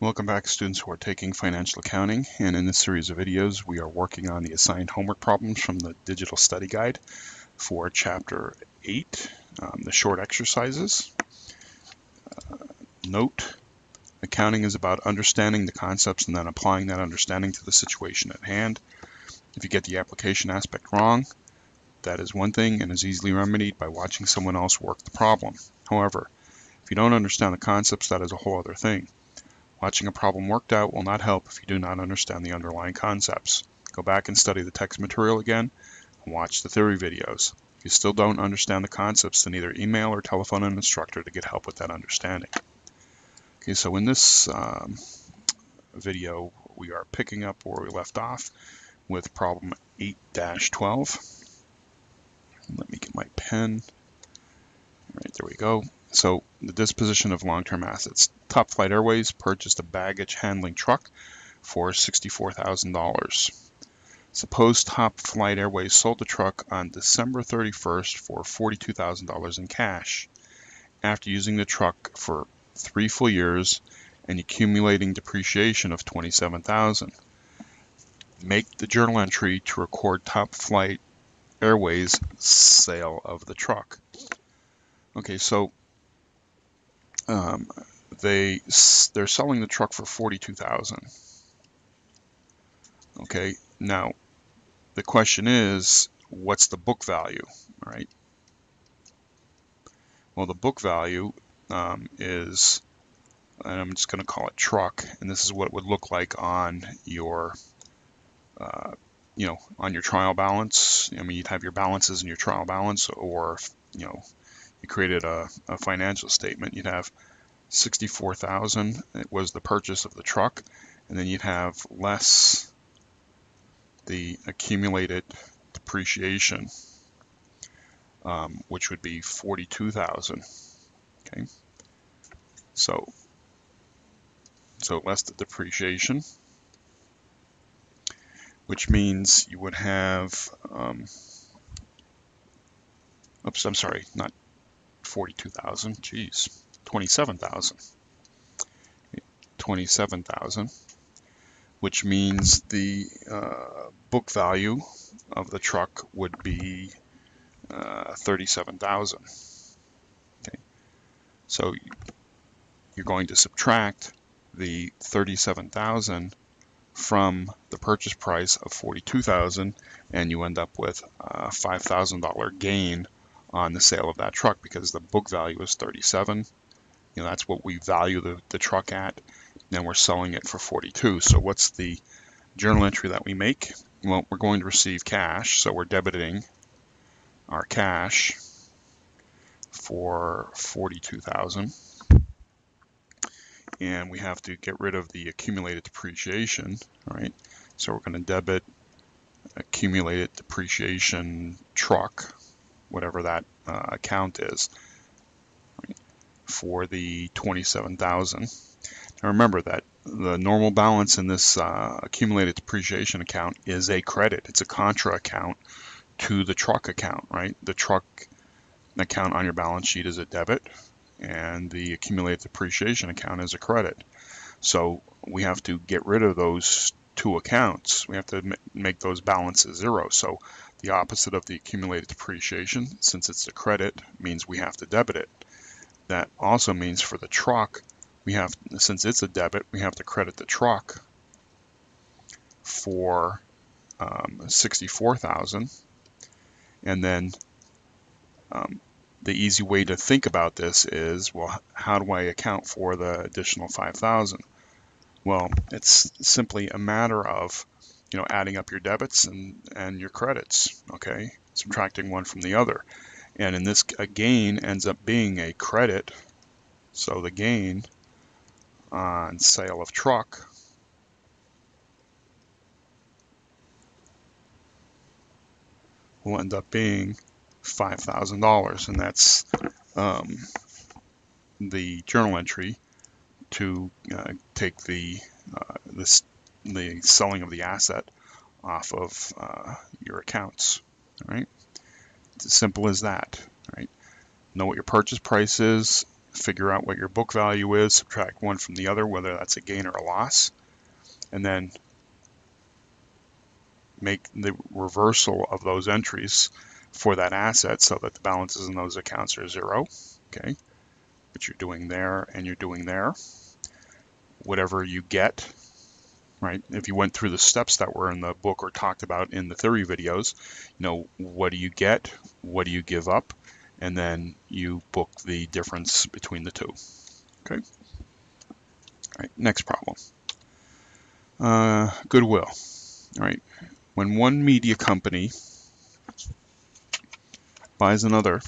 Welcome back students who are taking financial accounting and in this series of videos we are working on the assigned homework problems from the digital study guide for chapter 8, um, the short exercises. Uh, note, accounting is about understanding the concepts and then applying that understanding to the situation at hand. If you get the application aspect wrong, that is one thing and is easily remedied by watching someone else work the problem. However, if you don't understand the concepts, that is a whole other thing. Watching a problem worked out will not help if you do not understand the underlying concepts. Go back and study the text material again and watch the theory videos. If you still don't understand the concepts, then either email or telephone an instructor to get help with that understanding. Okay, so in this um, video, we are picking up where we left off with problem 8-12. Let me get my pen. All right, there we go. So the disposition of long-term assets. Top Flight Airways purchased a baggage handling truck for $64,000. Suppose Top Flight Airways sold the truck on December 31st for $42,000 in cash. After using the truck for three full years and accumulating depreciation of 27,000. Make the journal entry to record Top Flight Airways sale of the truck. Okay, so um, they they're selling the truck for 42,000. Okay, now the question is, what's the book value, right? Well, the book value um, is, and I'm just going to call it truck, and this is what it would look like on your, uh, you know, on your trial balance. I mean, you'd have your balances and your trial balance, or you know, you created a, a financial statement, you'd have 64,000 it was the purchase of the truck and then you'd have less the accumulated depreciation um, which would be 42,000 okay? So so less the depreciation which means you would have um, oops I'm sorry not 42,000, geez, 27,000. 27,000, which means the uh, book value of the truck would be uh, 37,000. Okay, so you're going to subtract the 37,000 from the purchase price of 42,000 and you end up with a $5,000 gain on the sale of that truck because the book value is 37. You know, that's what we value the, the truck at. And we're selling it for 42. So what's the journal entry that we make? Well, we're going to receive cash. So we're debiting our cash for 42,000. And we have to get rid of the accumulated depreciation, right? So we're going to debit accumulated depreciation truck whatever that uh, account is for the 27,000. Now remember that the normal balance in this uh, accumulated depreciation account is a credit. It's a contra account to the truck account, right? The truck account on your balance sheet is a debit and the accumulated depreciation account is a credit. So we have to get rid of those two accounts. We have to make those balances zero. So the opposite of the accumulated depreciation, since it's a credit, means we have to debit it. That also means for the truck, we have, since it's a debit, we have to credit the truck for um, 64,000. And then um, the easy way to think about this is, well, how do I account for the additional 5,000? Well, it's simply a matter of you know, adding up your debits and, and your credits, okay? Subtracting one from the other. And in this, a gain ends up being a credit. So the gain on sale of truck will end up being $5,000 and that's um, the journal entry to uh, take the uh, this the selling of the asset off of uh, your accounts. All right, it's as simple as that. Right, know what your purchase price is, figure out what your book value is, subtract one from the other, whether that's a gain or a loss, and then make the reversal of those entries for that asset so that the balances in those accounts are zero, okay? Which you're doing there and you're doing there. Whatever you get, right? If you went through the steps that were in the book or talked about in the theory videos, you know, what do you get? What do you give up? And then you book the difference between the two, okay? All right, next problem. Uh, goodwill. All right, when one media company buys another,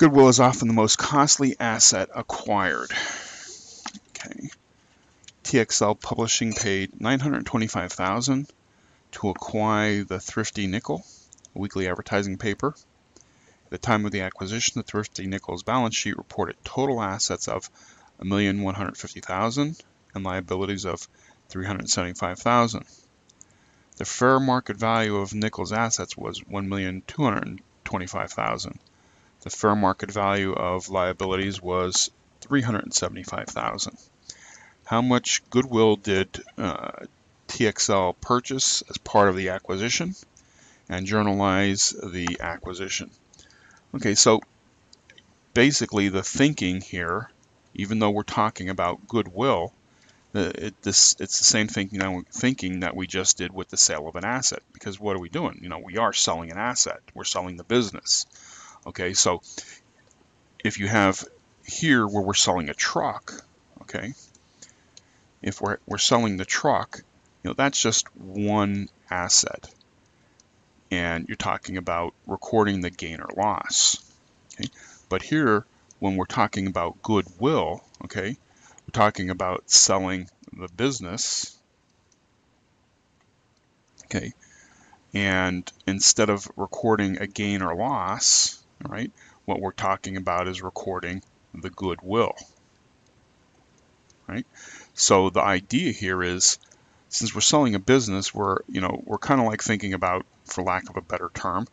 goodwill is often the most costly asset acquired. Okay. TXL Publishing paid 925,000 to acquire the Thrifty Nickel, a weekly advertising paper. At the time of the acquisition, the Thrifty Nickel's balance sheet reported total assets of 1,150,000 and liabilities of 375,000. The fair market value of Nickel's assets was 1,225,000. The fair market value of liabilities was 375,000. How much goodwill did uh, TXL purchase as part of the acquisition? And journalize the acquisition. Okay, so basically the thinking here, even though we're talking about goodwill, it, this, it's the same thinking that, thinking that we just did with the sale of an asset. Because what are we doing? You know, we are selling an asset. We're selling the business. Okay, so if you have here where we're selling a truck, okay, if we're, we're selling the truck, you know, that's just one asset. And you're talking about recording the gain or loss. Okay, but here, when we're talking about goodwill, okay, we're talking about selling the business. Okay. And instead of recording a gain or loss, right, what we're talking about is recording the goodwill. Right? So the idea here is since we're selling a business, we're, you know, we're kind of like thinking about, for lack of a better term,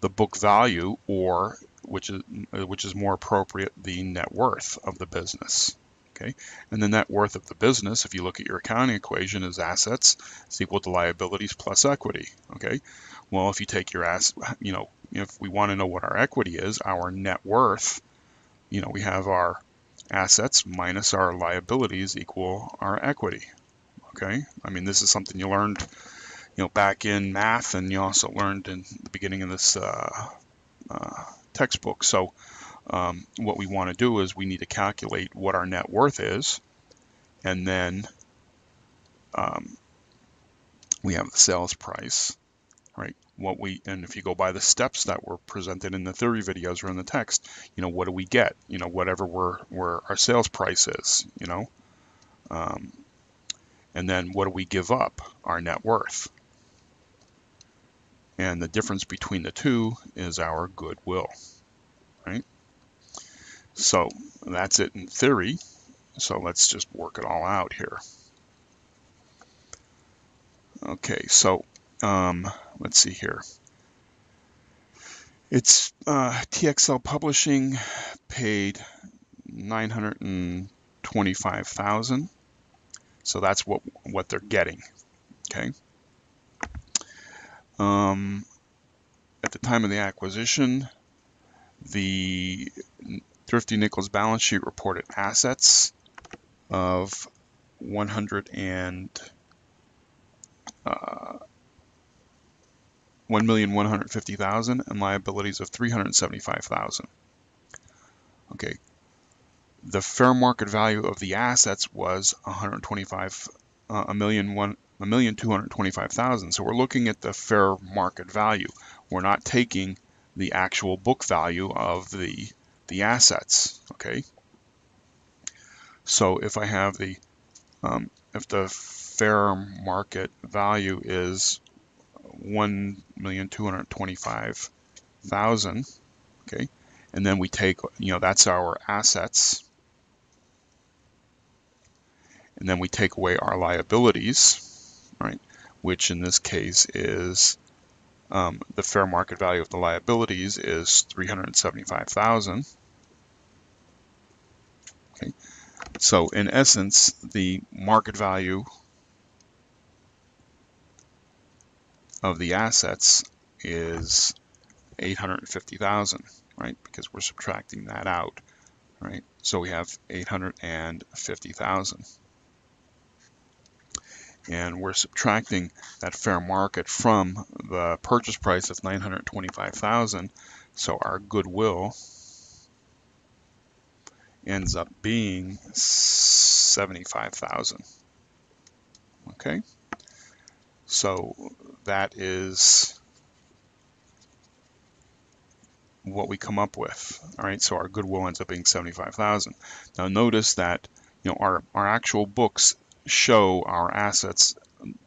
the book value or which is which is more appropriate, the net worth of the business okay? And the net worth of the business, if you look at your accounting equation, is assets is equal to liabilities plus equity, okay? Well, if you take your ass, you know, if we want to know what our equity is, our net worth, you know, we have our assets minus our liabilities equal our equity, okay? I mean, this is something you learned, you know, back in math, and you also learned in the beginning of this uh, uh, textbook. So um, what we want to do is we need to calculate what our net worth is, and then um, we have the sales price, right? What we and if you go by the steps that were presented in the theory videos or in the text, you know, what do we get? You know, whatever we're, where our sales price is, you know, um, and then what do we give up? Our net worth. And the difference between the two is our goodwill? So that's it in theory. So let's just work it all out here. Okay, so um, let's see here. It's uh, TXL Publishing paid 925,000. So that's what what they're getting. Okay. Um, at the time of the acquisition, the Thrifty Nickel's balance sheet reported assets of 100 and uh, 1,150,000 and liabilities of 375,000. Okay. The fair market value of the assets was 125 uh, a million one a million two hundred twenty-five thousand. So we're looking at the fair market value. We're not taking the actual book value of the the assets, okay? So if I have the, um, if the fair market value is 1,225,000, okay? And then we take, you know, that's our assets. And then we take away our liabilities, right? Which in this case is um, the fair market value of the liabilities is 375,000. Okay, so in essence, the market value of the assets is 850,000, right? Because we're subtracting that out, right? So we have 850,000. And we're subtracting that fair market from the purchase price of 925,000. So our goodwill ends up being 75,000. Okay? So that is what we come up with. All right, so our goodwill ends up being 75,000. Now notice that you know our, our actual books show our assets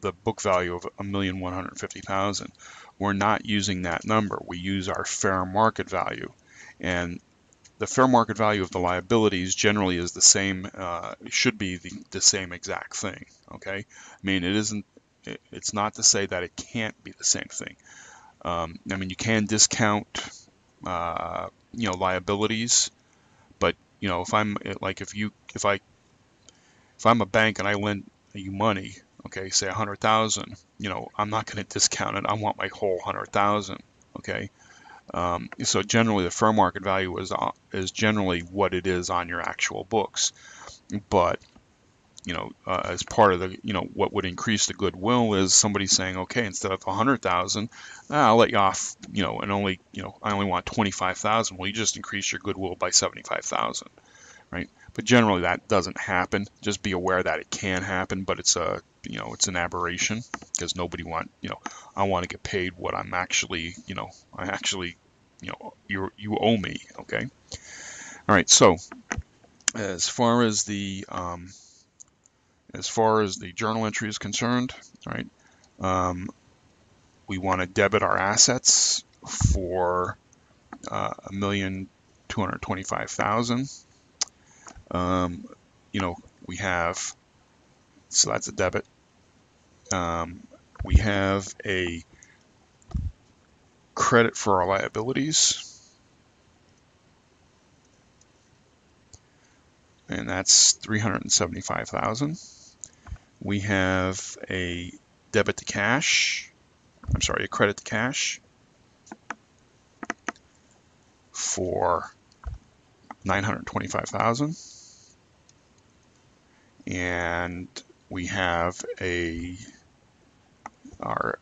the book value of a million one hundred fifty thousand. We're not using that number. We use our fair market value, and the fair market value of the liabilities generally is the same. Uh, should be the, the same exact thing. Okay, I mean it isn't it's not to say that it can't be the same thing. Um, I mean, you can discount, uh, you know, liabilities, but you know, if I'm like if you if I if I'm a bank and I lend you money, okay, say a hundred thousand, you know, I'm not going to discount it. I want my whole hundred thousand, okay. Um, so generally, the fair market value is uh, is generally what it is on your actual books, but you know, uh, as part of the, you know, what would increase the goodwill is somebody saying, okay, instead of 100,000, ah, I'll let you off, you know, and only, you know, I only want 25,000. Well, you just increase your goodwill by 75,000, right? But generally that doesn't happen. Just be aware that it can happen, but it's a, you know, it's an aberration because nobody want, you know, I want to get paid what I'm actually, you know, I actually, you know, you you owe me, okay? All right, so as far as the um, as far as the journal entry is concerned, right, um, we want to debit our assets for uh, a million two hundred twenty-five thousand. Um, you know, we have so that's a debit. Um, we have a credit for our liabilities. And that's 375,000 we have a debit to cash, I'm sorry, a credit to cash for 925,000 and we have a our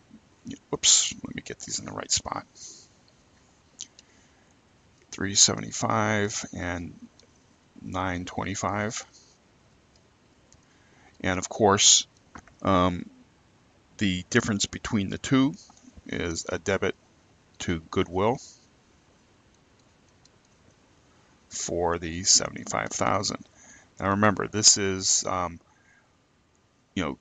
whoops let me get these in the right spot 375 and 925 and of course, um, the difference between the two is a debit to Goodwill for the 75,000. Now remember, this is, um, you know,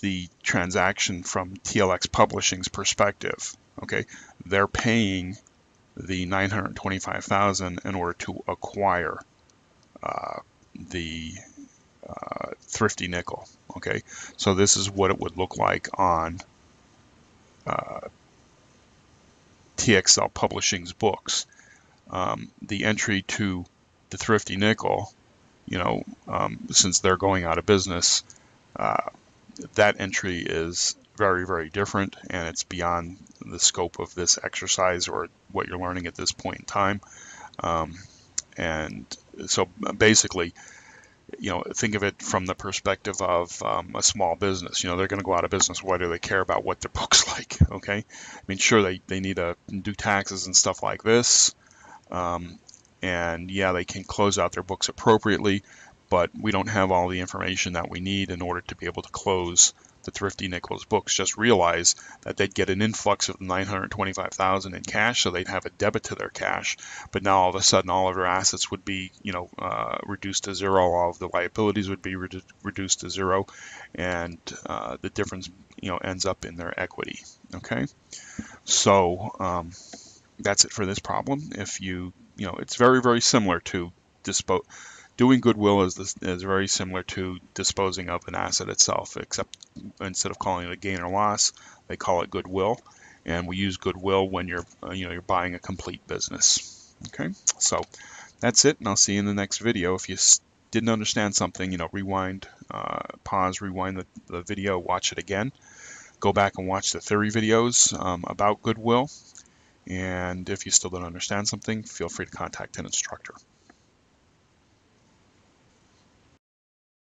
the transaction from TLX Publishing's perspective. Okay, they're paying the 925,000 in order to acquire uh, the uh, thrifty nickel. Okay, so this is what it would look like on uh, TXL Publishing's books. Um, the entry to the thrifty nickel, you know, um, since they're going out of business, uh, that entry is very, very different and it's beyond the scope of this exercise or what you're learning at this point in time. Um, and so basically, you know, think of it from the perspective of um, a small business. You know, they're going to go out of business. Why do they care about what their book's like? Okay, I mean, sure they they need to do taxes and stuff like this, um, and yeah, they can close out their books appropriately, but we don't have all the information that we need in order to be able to close the Thrifty Nickel's books just realize that they'd get an influx of 925,000 in cash, so they'd have a debit to their cash. But now all of a sudden, all of their assets would be, you know, uh, reduced to zero. All of the liabilities would be redu reduced to zero, and uh, the difference, you know, ends up in their equity. Okay, so um, that's it for this problem. If you, you know, it's very very similar to dispose doing goodwill is, this, is very similar to disposing of an asset itself, except instead of calling it a gain or loss, they call it goodwill. And we use goodwill when you're, uh, you know, you're buying a complete business. Okay, so That's it, and I'll see you in the next video. If you didn't understand something, you know, rewind, uh, pause, rewind the, the, video, watch it again. Go back and watch the theory videos um, about goodwill. And if you still don't understand something, feel free to contact an instructor.